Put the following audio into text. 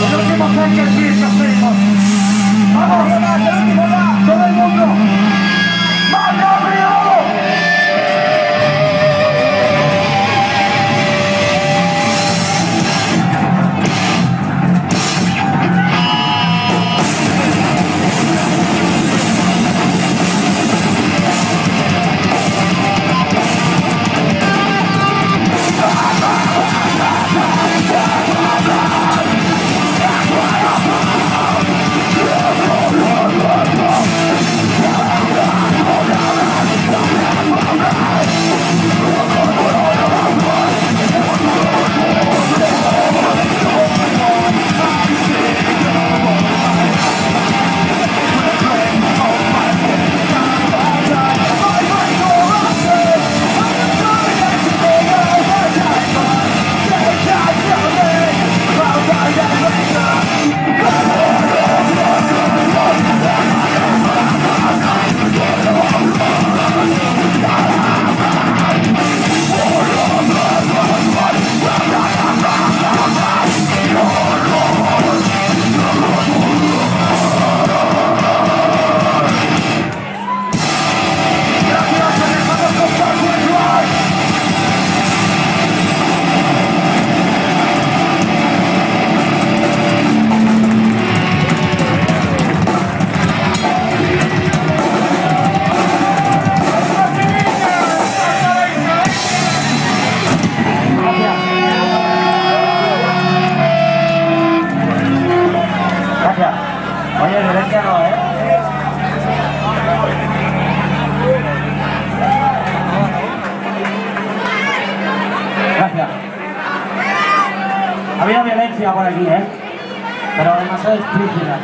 Los últimos tres que existen, Vamos. Oye, violencia no, ¿eh? Gracias. Ha habido violencia por aquí, ¿eh? Pero demasiado explícita.